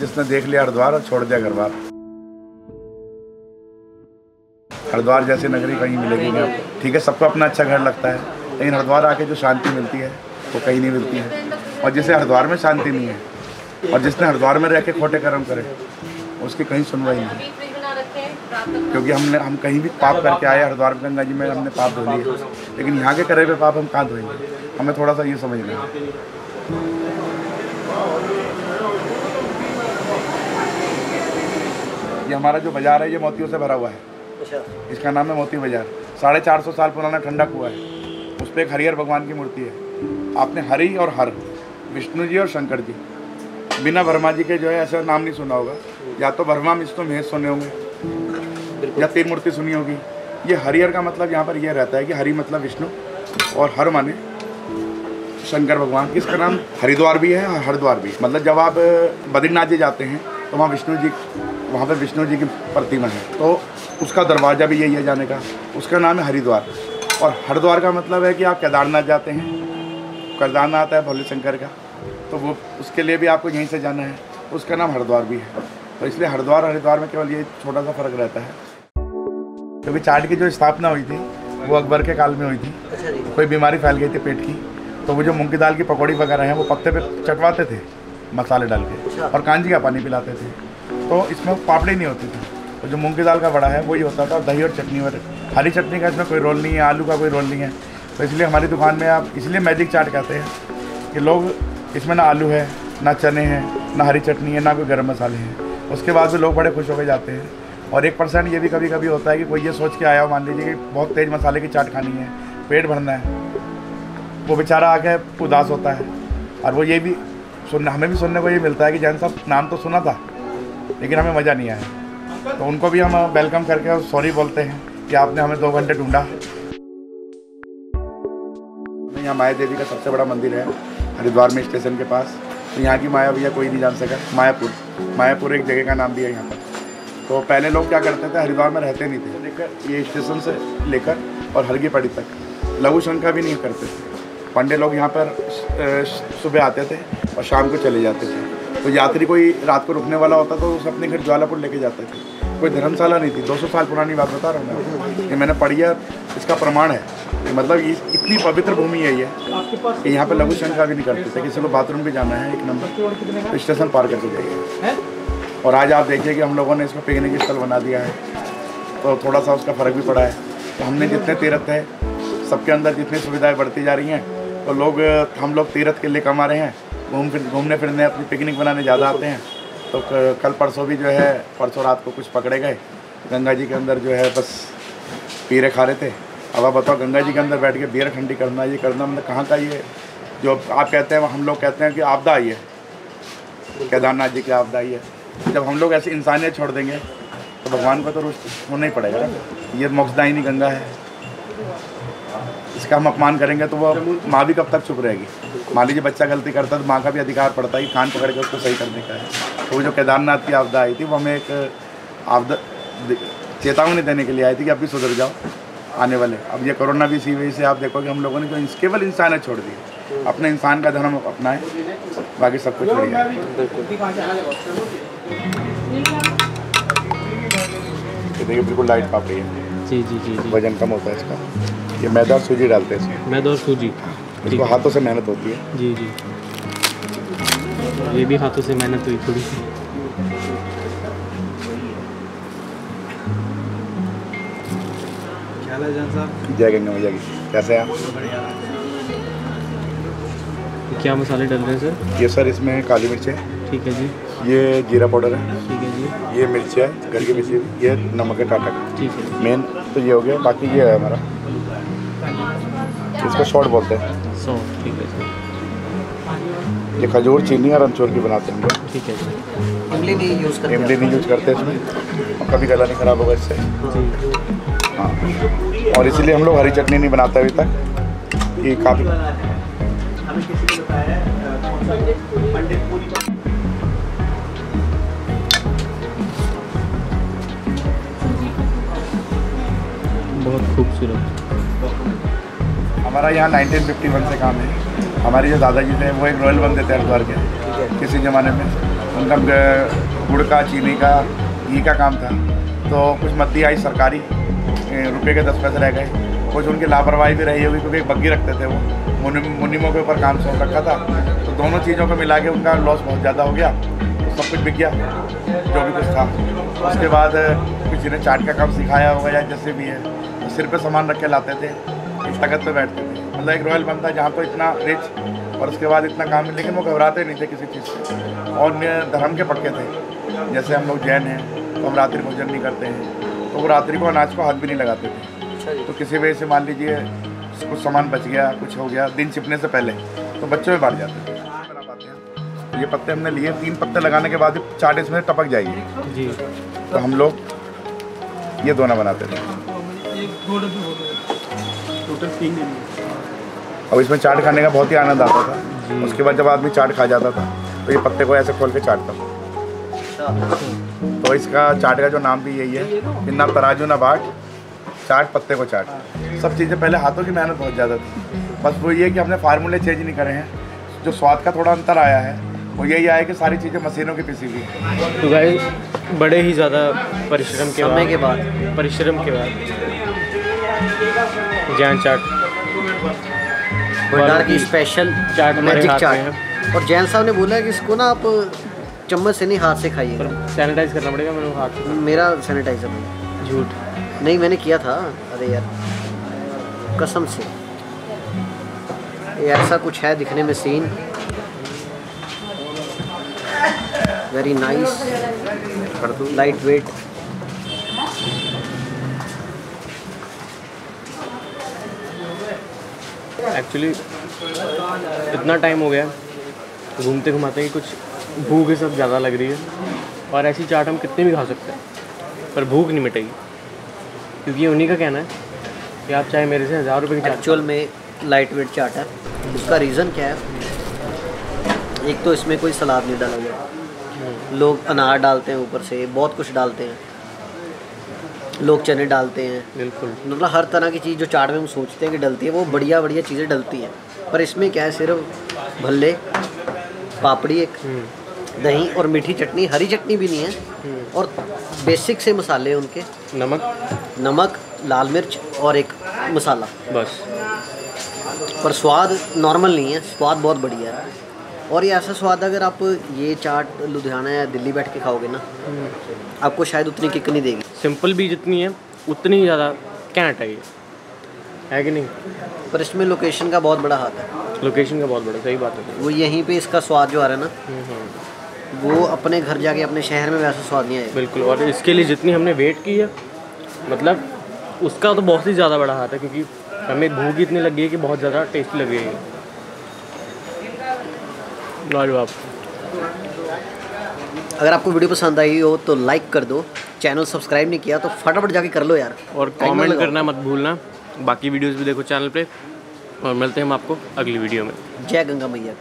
जिसने देख लिया हरिद्वार और छोड़ दिया घर बार। हरिद्वार जैसी नगरी कहीं मिलेगी नहीं। ठीक है, सबको अपना अच्छा घर लगता है, लेकिन हरिद्वार आके जो शांति मिलती है, वो कहीं नहीं मिलती है। और जिसे हरिद्वार में शांति नहीं है, और जिसने हरिद्वार में रह के खोटे कर्म करे, उसकी कहीं सुनवाई नहीं। क्योंकि हमने, हम कहीं भी पाप करके आए, हरिद्वार गंगा जी में हमने पाप धो लिए। लेकिन यहाँ के करे हुए पाप हम कहाँ धोएँगे? हमें थोड़ा सा ये समझना है। ये हमारा जो बाज़ार है ये मोतियों से भरा हुआ है। अच्छा। इसका नाम है मोती बाज़ार। साढ़े चार सौ साल पुराना ठंडा कुआ है। उस पर एक हरिहर भगवान की मूर्ति है। आपने हरि और हर विष्णु जी और शंकर जी बिना वर्मा जी के जो है ऐसा नाम नहीं सुना होगा। या तो वर्मा विष्णु महेश सुने होंगे या तीन मूर्ति सुनी होगी। ये हरिहर का मतलब यहाँ पर यह रहता है कि हरि मतलब विष्णु और हर माने शंकर भगवान। इसका नाम हरिद्वार भी है और हरिद्वार भी। मतलब जब आप बद्रीनाथ जी जाते हैं तो वहाँ विष्णु जी वहाँ पर विष्णु जी की प्रतिमा है। तो उसका दरवाज़ा भी यही है जाने का। उसका नाम है हरिद्वार। और हरिद्वार का मतलब है कि आप केदारनाथ जाते हैं। केदारनाथ है भोले शंकर का। तो वो उसके लिए भी आपको यहीं से जाना है। उसका नाम हरिद्वार भी है। तो इसलिए हरिद्वार हरिद्वार में केवल ये छोटा सा फ़र्क रहता है। क्योंकि तो चाट की जो स्थापना हुई थी वो अकबर के काल में हुई थी। अच्छा कोई बीमारी फैल गई थी पेट की तो वो जो मूँग की दाल की पकौड़ी वगैरह हैं वो पत्ते पे चटवाते थे। मसाले डाल के। और कांजी का पानी पिलाते थे। तो इसमें पापड़ी नहीं होती थी। और जो मूंग की दाल का बड़ा है, वही होता था, और दही और चटनी और हरी चटनी का इसमें कोई रोल नहीं है, आलू का कोई रोल नहीं है। तो इसलिए हमारी दुकान में आप, इसलिए मैजिक चाट कहते हैं कि लोग, इसमें ना आलू है, ना चने हैं, ना हरी चटनी है, ना कोई गर्म मसाले हैं। उसके बाद भी लोग बड़े खुश होकर जाते हैं। और एक परसेंट ये भी कभी कभी होता है कि कोई ये सोच के आया हो, मान लीजिए कि बहुत तेज़ मसाले की चाट खानी है, पेट भरना है, वो बेचारा आके उदास होता है। और वो ये भी सुनने हमें भी सुनने को ये मिलता है कि जैन साहब, नाम तो सुना था। लेकिन हमें मज़ा नहीं आया। तो उनको भी हम वेलकम करके सॉरी बोलते हैं कि आपने हमें दो घंटे ढूंढा। यहाँ माया देवी का सबसे बड़ा मंदिर है, हरिद्वार में स्टेशन के पास। तो यहाँ की माया भैया कोई नहीं जान सका, मायापुर। मायापुर एक जगह का नाम भी है यहाँ पर। तो पहले लोग क्या करते थे, हरिद्वार में रहते नहीं थे। लेकर ये स्टेशन से लेकर और हरगी पड़ी तक। लघु शंका भी नहीं करते थे। पंडे लोग यहाँ पर सुबह आते थे और शाम को चले जाते थे। तो यात्री कोई रात को रुकने वाला होता तो उसे अपने घर ज्वालापुर लेके जाते थे। कोई धर्मशाला नहीं थी 200 साल पुरानी बात बता रहा हूँ मैं ये मैंने पढ़ी है इसका प्रमाण है। मतलब ये इतनी पवित्र भूमि है ये कि यहाँ पर लघु शंका भी नहीं करते थे किसी को बाथरूम भी जाना है एक नंबर। तो स्टेशन पार करके जाइए। और आज आप देखिए कि हम लोगों ने इसको पिकनिक स्थल बना दिया है। तो थोड़ा सा उसका फ़र्क भी पड़ा है। तो हमने जितने तीर्थ है सबके अंदर जितनी सुविधाएँ बढ़ती जा रही हैं तो लोग हम लोग तीर्थ के लिए कमा रहे हैं। घूम फिर, घूमने फिरने, अपनी पिकनिक बनाने ज़्यादा आते हैं। तो कल परसों भी जो है, परसों रात को कुछ पकड़े गए। गंगा जी के अंदर जो है, बस पीरे खा रहे थे। अब आप बताओ, गंगा जी के अंदर बैठ के बियर ठंडी करना, ये करना मतलब कहाँ का ये? जो आप कहते हैं, हम लोग कहते हैं कि आपदा आई है। केदारनाथ जी की आपदा आई है। जब हम लोग ऐसी इंसानियत छोड़ देंगे तो भगवान को तो रुष्ट होना ही पड़ेगा ये मोक्षदायिनी गंगा है। इसका हम अपमान करेंगे तो वो माँ भी कब तक चुप रहेगी? मान लीजिए बच्चा गलती करता है तो माँ का भी अधिकार पड़ता है कि कान पकड़ के उसको सही करने का है। तो वो जो केदारनाथ की आपदा आई थी वो हमें एक आपदा चेतावनी देने के लिए आई थी कि अब भी सुधर जाओ आने वाले। अब ये कोरोना भी इसी वजह से आप देखो कि हम लोगों ने जो केवल इंसान है छोड़ दिया। अपने इंसान का धर्म अपनाए बाकी सब कुछ है। ये देखिए बिल्कुल लाइट पापड़ी है। जी जी जी वज़न कम होता है इसका। ये मैदा और सूजी डालते हैं मैदा और सूजी। इसको हाथों से मेहनत होती है। जी जी। ये भी हाथों से मेहनत हुई थोड़ी सी। जय गंगा मैया की। कैसे हैं आप? क्या मसाले डल रहे हैं सर? ये सर इसमें काली मिर्च। है ठीक है जी। ये जीरा पाउडर है। ठीक है जी। ये मिर्च है घर की मिर्ची ये नमक है टाटा का। ठीक है। मेन तो ये हो गया बाकी ये है हमारा। इसको शॉर्ट बोलते हैं। सौ ठीक है ये खजूर चीनी और अमचूर की बनाते हैं। ठीक है इमली नहीं यूज़ करते इमली नहीं यूज़ करते इसमें। और कभी गला नहीं खराब होगा इससे। हाँ। और इसीलिए हम लोग हरी चटनी नहीं बनाते अभी तक। ये काफ़ी बहुत खूबसूरत। हमारा यहाँ 1951 से काम है। हमारे जो दादाजी थे, वो एक रॉयल बंदे थे हरिद्वार के, किसी ज़माने में। उनका गुड़ का, चीनी का, घी का काम था। तो कुछ मद्दी आई सरकारी रुपये के दस पैसे रह गए। कुछ उनकी लापरवाही भी रही होगी, क्योंकि एक बग्घी रखते थे वो। मुनि मुनिमों के ऊपर काम सौंप रखा था। तो दोनों चीज़ों को मिला के उनका लॉस बहुत ज़्यादा हो गया। तो सब कुछ बिक गया, जो भी कुछ था। उसके बाद किसी ने चाट का काम सिखाया होगा या जैसे भी है तो सिर पे सामान रख के लाते थे, इस तकत पे बैठते थे। मतलब एक रॉयल बनता है जहाँ पर इतना रिच और उसके बाद इतना काम है लेकिन वो घबराते नहीं थे किसी चीज़ से। और धर्म के पक्के थे। जैसे हम लोग जैन हैं तो हम रात्रि भोजन नहीं करते हैं। तो वो रात्रि को अनाज को हाथ भी नहीं लगाते थे। अच्छा तो किसी वजह से मान लीजिए कुछ सामान बच गया कुछ हो गया दिन छिपने से पहले तो बच्चों में बांट जाते थे हैं। ये पत्ते हमने लिए तीन पत्ते लगाने के बाद ही चाट इसमें टपक जाएगी। जी। तो हम लोग ये दोना बनाते थे। टोटल तीन दिन। अब इसमें चाट खाने का बहुत ही आनंद आता था। उसके बाद जब आदमी चाट खा जाता था तो ये पत्ते को ऐसे खोल के चाटता था। तो इसका चाट का जो नाम भी यही है कि ना तराजू ना बाट चाट पत्ते को चाट। सब चीज़ें पहले हाथों की मेहनत बहुत ज़्यादा थी। बस वो ये कि हमने फार्मूले चेंज नहीं करे हैं। जो स्वाद का थोड़ा अंतर आया है वो यही आया कि सारी चीज़ें मशीनों की पिसी हुई हैं। तो गाइस बड़े ही ज़्यादा परिश्रम के समय के बाद। परिश्रम के बाद। जैन चाट। भंडार की स्पेशल चाट मैजिक हाथ में चाट और जैन साहब ने बोला है कि इसको ना आप चम्मच से नहीं हाथ से खाइए सैनिटाइज करना पड़ेगा मेरे हाथ से। मेरा सैनिटाइजर है झूठ। नहीं मैंने किया था। अरे यार कसम से। ये ऐसा कुछ है दिखने में scene very nice light wait actually इतना टाइम हो गया घूमते घुमाते ही कुछ भूख ही सब ज़्यादा लग रही है। और ऐसी चाट हम कितनी भी खा सकते हैं पर भूख नहीं मिटेगी। क्योंकि उन्हीं का कहना है कि आप चाहे मेरे से हज़ार रुपये की एक्चुअल में लाइट वेट चाट है। उसका रीज़न क्या है? एक तो इसमें कोई सलाद नहीं डाला गया। लोग अनार डालते हैं ऊपर से बहुत कुछ डालते हैं। लोग चने डालते हैं। बिल्कुल। मतलब हर तरह की चीज़ जो चाट में हम सोचते हैं कि डलती है वो बढ़िया बढ़िया चीज़ें डलती हैं। पर इसमें क्या है सिर्फ़ भल्ले पापड़ी एक हम्म, दही और मीठी चटनी हरी चटनी भी नहीं है। हम्म। और बेसिक से मसाले उनके। नमक? नमक लाल मिर्च और एक मसाला। बस। पर स्वाद नॉर्मल नहीं है स्वाद बहुत बढ़िया है। और ये ऐसा स्वाद अगर आप ये चाट लुधियाना या दिल्ली बैठ के खाओगे ना आपको शायद उतनी किक नहीं देगी। सिंपल भी जितनी है उतनी ज़्यादा कैंट है ये। है कि नहीं? पर इसमें लोकेशन का बहुत बड़ा हाथ है। लोकेशन का बहुत बड़ा सही बात है। वो यहीं पे इसका स्वाद जो आ रहा है ना हम्म, हम्म, वो अपने घर जाके अपने शहर में वैसा स्वाद नहीं आएगा। बिल्कुल और इसके लिए जितनी हमने वेट की है मतलब उसका तो बहुत ही ज़्यादा बड़ा हाथ है क्योंकि हमें भूख इतनी लगी है कि बहुत ज़्यादा टेस्टी लग रही है लाजवाब अगर आपको वीडियो पसंद आई हो तो लाइक कर दो। चैनल सब्सक्राइब नहीं किया तो फटाफट जाके कर लो यार। और कमेंट करना मत भूलना। बाकी वीडियोस भी देखो चैनल पे। और मिलते हैं हम आपको अगली वीडियो में। जय गंगा मैया।